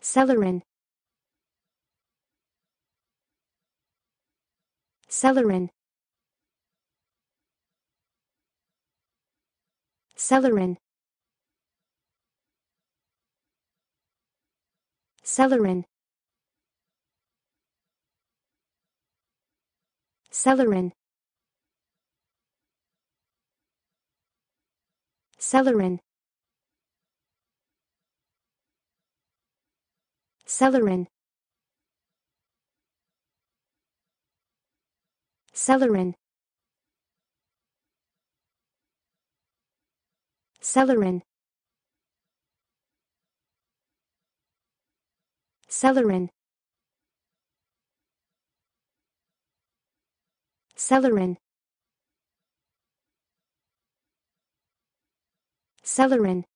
Celerin. Celerin. Celerin. Celerin. Celerin. Celerin. Celerin. Celerin. Celerin. Celerin. Celerin. Celerin.